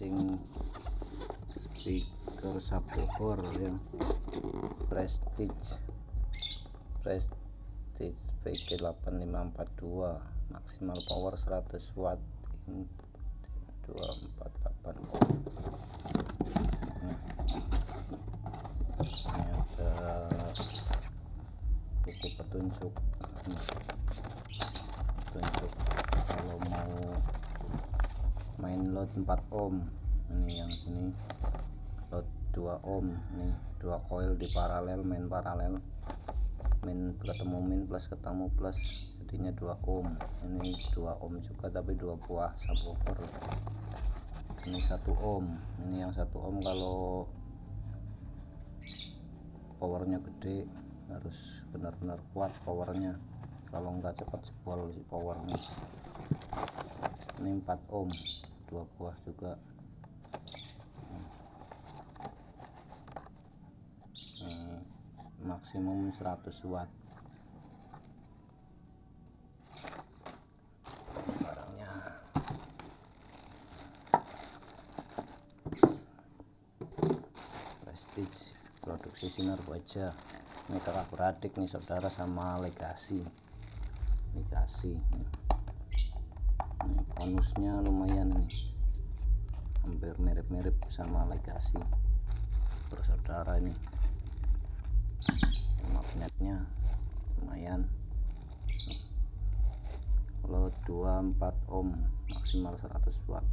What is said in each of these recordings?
unboxing speaker subwoofer yang prestige. Prestige PG8542 maksimal power 100 watt 248 ohm ini ada buku petunjuk. Petunjuk main load 4 ohm ini yang sini load 2 ohm nih dua coil di paralel main paralel. Min ketemu min plus ketemu plus. Jadinya 2 ohm ini 2 ohm juga tapi dua buah subwoofer ini 1 ohm ini yang 1 ohm kalau powernya gede harus benar-benar kuat powernya. Kalau enggak cepat jebol si powernya. Ini 4 ohm dua buah juga. Hmm, maksimum 100 watt. Barangnya. Prestige produksi sinar baja ini kakak beradik nih saudara sama legasi. Legasi bonusnya lumayan ini. Hampir mirip-mirip sama legasi bersaudara ini. Magnetnya lumayan. Load 24 ohm maksimal 100 watt.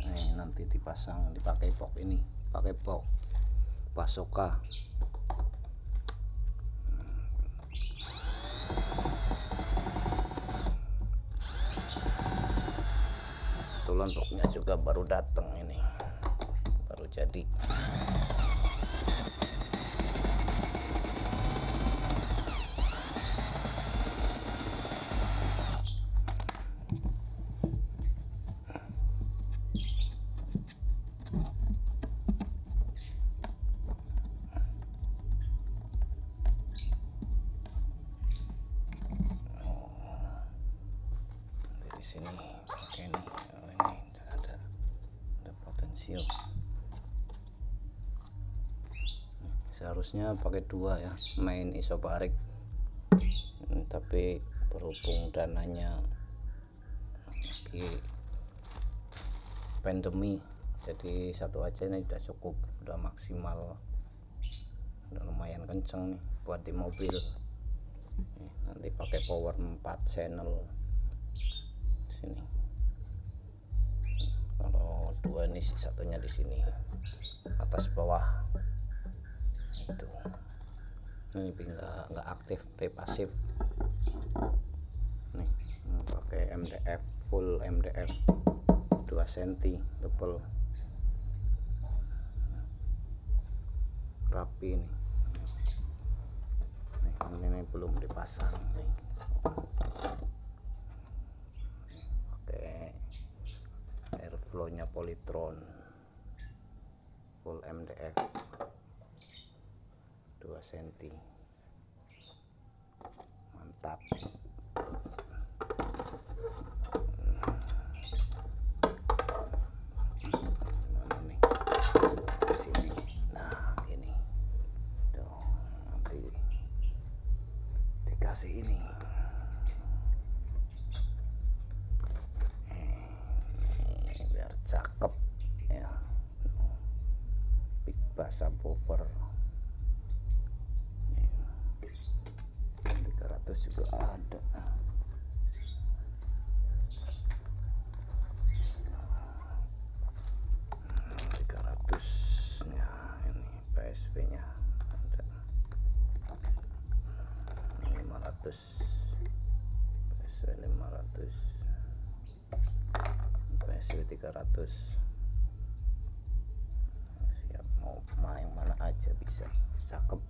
Ini nanti dipasang dipakai box ini pakai box pasoka juga baru datang ini. Baru jadi potensial seharusnya pakai dua ya main isobarik Hmm, tapi berhubung dananya lagi pandemi jadi satu aja ini udah cukup udah maksimal. Udah lumayan kenceng nih buat di mobil. Nanti pakai power 4 channel. Sini dua ini satunya di sini atas bawah. Itu ini nggak nggak aktif tapi pasif. Nih pakai MDF full MDF 2 cm tebel rapi nih ini, ini belum dipasang nih pakai airflow nya polytron. Full MDF 2 cm mantap subwoofer 300 juga ada. Terima nya ada. 500 PSW 500 PSW 300 bisa bisa cakep.